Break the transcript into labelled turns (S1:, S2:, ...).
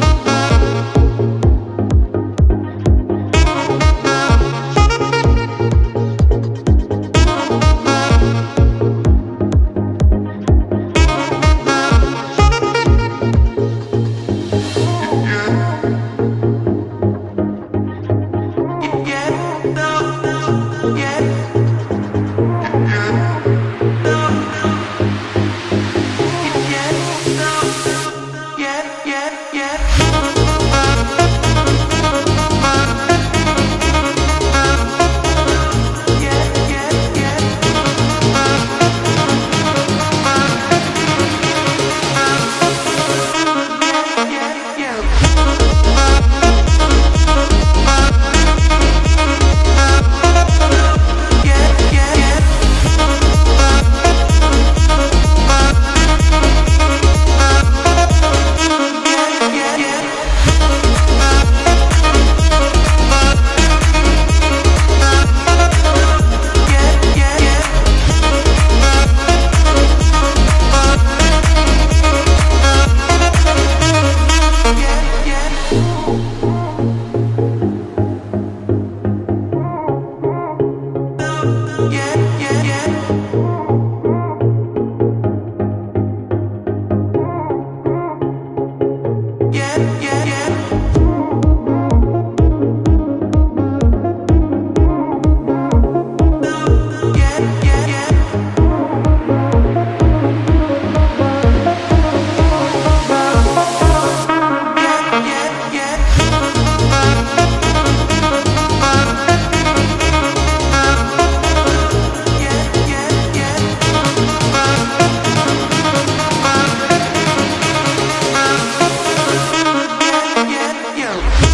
S1: Música
S2: down.